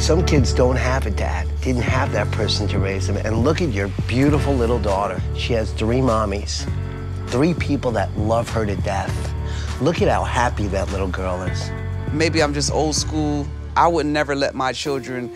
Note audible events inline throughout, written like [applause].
Some kids don't have a dad, didn't have that person to raise them. And look at your beautiful little daughter. She has three mommies, three people that love her to death. Look at how happy that little girl is. Maybe I'm just old school. I would never let my children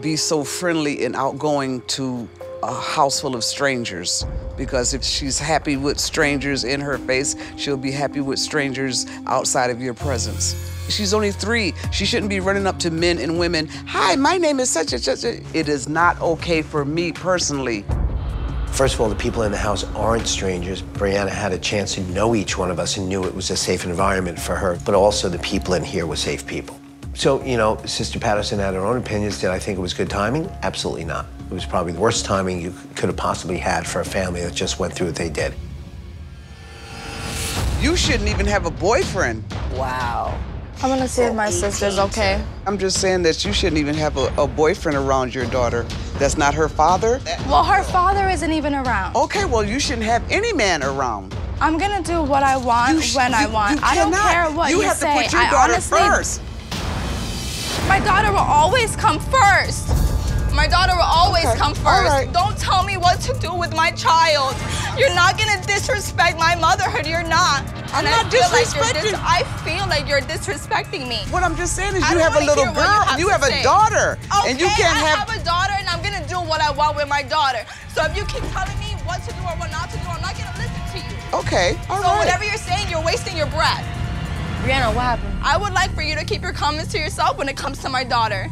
be so friendly and outgoing to a house full of strangers because if she's happy with strangers in her face, she'll be happy with strangers outside of your presence. She's only three. She shouldn't be running up to men and women. Hi, my name is such and such. It is not okay for me personally. First of all, the people in the house aren't strangers. Briana had a chance to know each one of us and knew it was a safe environment for her, but also the people in here were safe people. So, you know, Sister Patterson had her own opinions. Did I think it was good timing? Absolutely not. It was probably the worst timing you could have possibly had for a family that just went through what they did. You shouldn't even have a boyfriend. Wow. I'm gonna see if my sister's okay. I'm just saying that you shouldn't even have a, a, boyfriend around your daughter. That's not her father. Well, her father isn't even around. Okay, well, you shouldn't have any man around. I'm gonna do what I want when you, I want. I don't care what you, you have say. to put your I daughter honestly, first. My daughter will always come first. My daughter will always okay. come first. Right. Don't tell me what to do with my child. You're not gonna disrespect my motherhood. You're not. I'm and not I disrespecting. Like I feel like you're disrespecting me. What I'm just saying is you have a little girl. what you have you have a daughter, Okay, and you can't I have. have a daughter, and I'm gonna do what I want with my daughter. So if you keep telling me what to do or what not to do, I'm not gonna listen to you. Okay, all so right. whatever you're saying, you're wasting your breath. Briana, what happened? I would like for you to keep your comments to yourself when it comes to my daughter.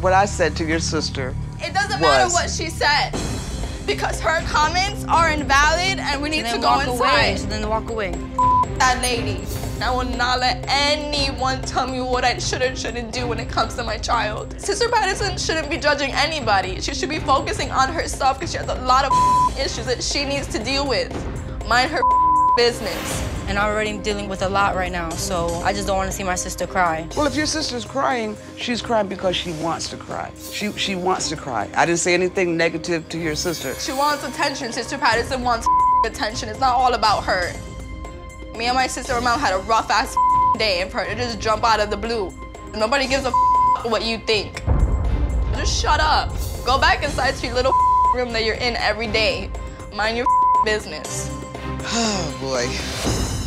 What I said to your sister. It doesn't matter what she said. Because her comments are invalid and we need So to go walk inside. away. So then walk away. That lady. I will not let anyone tell me what I should or shouldn't do when it comes to my child. Sister Patterson shouldn't be judging anybody. She should be focusing on herself because she has a lot of issues that she needs to deal with. Mind her business. And I'm already dealing with a lot right now, so I just don't want to see my sister cry. Well, if your sister's crying, she's crying because she wants to cry. She she wants to cry. I didn't say anything negative to your sister. She wants attention. Sister Patterson wants [laughs] attention. It's not all about her. Me and my sister and mom had a rough ass [laughs] day and for her to just jump out of the blue. Nobody gives a [laughs] what you think. Just shut up. Go back inside to your little room that you're in every day. Mind your business. Oh boy.